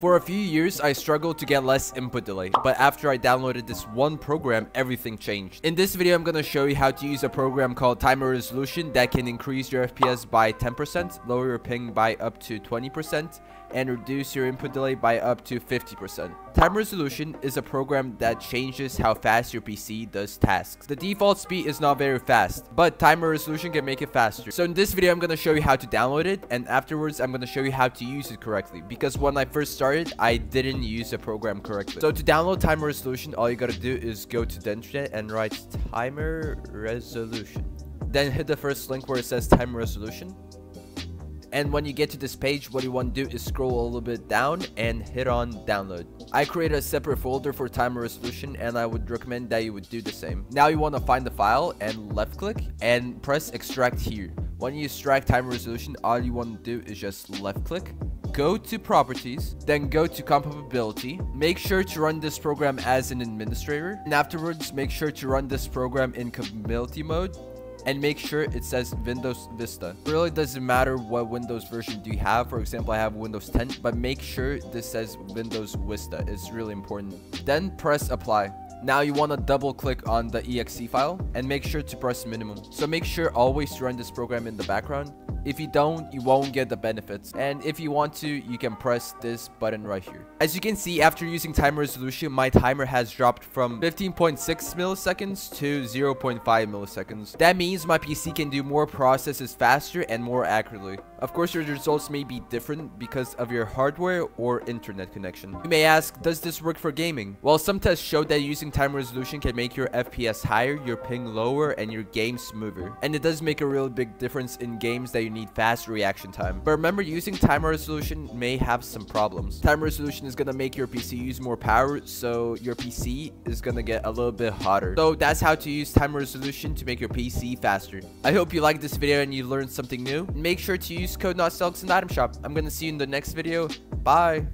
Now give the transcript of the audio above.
For a few years, I struggled to get less input delay, but after I downloaded this one program, everything changed. In this video, I'm to show you how to use a program called Timer Resolution that can increase your FPS by 10%, lower your ping by up to 20%, and reduce your input delay by up to 50%. Time Resolution is a program that changes how fast your PC does tasks. The default speed is not very fast, but Timer Resolution can make it faster. So in this video, I'm to show you how to download it, and afterwards, I'm to show you how to use it correctly, because when I first started, I didn't use the program correctly. So to download Timer Resolution, all you got to do is go to the internet and write Timer Resolution. Then hit the first link where it says Timer Resolution and when you get to this page, what you want to do is scroll a little bit down and hit on download. I created a separate folder for timer resolution and I would recommend that you would do the same. Now you want to find the file and left click and press extract here. When you extract timer resolution, all you want to do is just left click go to properties, then go to compatibility. Make sure to run this program as an administrator. And afterwards, make sure to run this program in compatibility mode and make sure it says Windows Vista. It really doesn't matter what Windows version do you have. For example, I have Windows 10, but make sure this says Windows Vista. It's really important. Then press apply. Now you want to double click on the exe file and make sure to press minimum. So make sure always to run this program in the background if you don't, you won't get the benefits. And if you want to, you can press this button right here. As you can see, after using timer resolution, my timer has dropped from 15.6 milliseconds to 0.5 milliseconds. That means my PC can do more processes faster and more accurately. Of course, your results may be different because of your hardware or internet connection. You may ask, does this work for gaming? Well, some tests show that using timer resolution can make your FPS higher, your ping lower, and your game smoother. And it does make a really big difference in games that you need need fast reaction time. But remember, using timer resolution may have some problems. Timer resolution is gonna make your PC use more power, so your PC is gonna get a little bit hotter. So that's how to use timer resolution to make your PC faster. I hope you liked this video and you learned something new. make sure to use code NOTSTELIX in the item shop. I'm gonna see you in the next video. Bye!